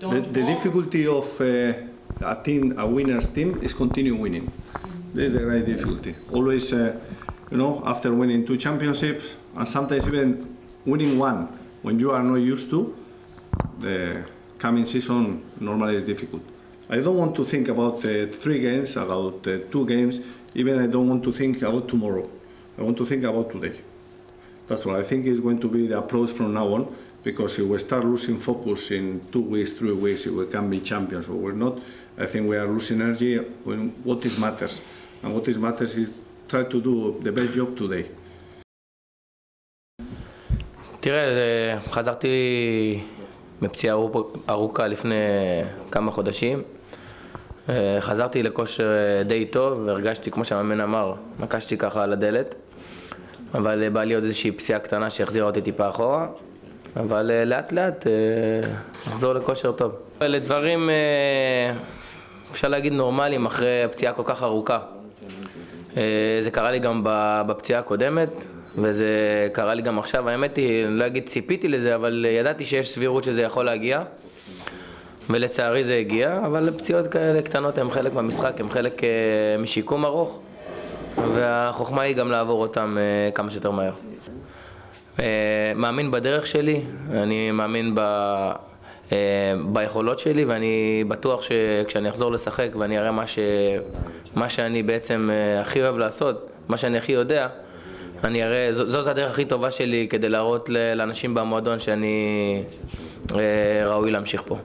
The, the difficulty of uh, a team, a winner's team, is continue winning. This is the great difficulty. Always, uh, you know, after winning two championships, and sometimes even winning one, when you are not used to, the coming season normally is difficult. I don't want to think about uh, three games, about uh, two games. Even I don't want to think about tomorrow. I want to think about today. That's what I think is going to be the approach from now on. Because if we start losing focus in two weeks, three weeks, if we can be champions or we're not, I think we are losing energy when what is matters. And what is matters is try to do the best job today. תראה, אה, חזרתי מפציעה ארוכ- ארוכה לפני כמה חודשים. אה, חזרתי לכושר אה, די טוב, והרגשתי, כמו שהמאמן אמר, נקשתי ככה על הדלת. אבל אה, בא לי עוד איזושהי פציעה קטנה שהחזירה אותי טיפה אחורה. אבל אה, לאט לאט אה, נחזור לכושר טוב. אלה דברים, אפשר להגיד נורמליים אחרי פציעה כל כך ארוכה. זה קרה לי גם בפציעה הקודמת, וזה קרה לי גם עכשיו. האמת היא, אני לא אגיד ציפיתי לזה, אבל ידעתי שיש סבירות שזה יכול להגיע. ולצערי זה הגיע, אבל פציעות כאלה קטנות הן חלק מהמשחק, הן חלק משיקום ארוך, והחוכמה היא גם לעבור אותם אה, כמה שיותר מהר. אה, מאמין בדרך שלי, אני מאמין ב... אה, ביכולות שלי ואני בטוח שכשאני אחזור לשחק ואני אראה מה, ש... מה שאני בעצם הכי אוהב לעשות, מה שאני הכי יודע, אני אראה, זאת הדרך הכי טובה שלי כדי להראות לאנשים במועדון שאני ראוי להמשיך פה.